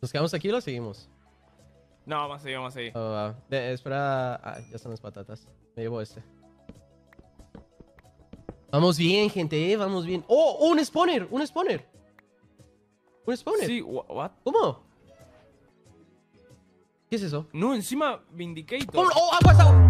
¿Nos quedamos aquí o lo seguimos? No, vamos a seguir, vamos a seguir. Oh, espera. Ah, ya están las patatas. Me llevo este. Vamos bien, gente, eh, vamos bien. ¡Oh! ¡Un spawner! ¡Un spawner! ¿Un spawner? Sí, what? ¿Cómo? ¿Qué es eso? No, encima Vindicator. ¡Oh! ¡Oh! ¡Agua! agua!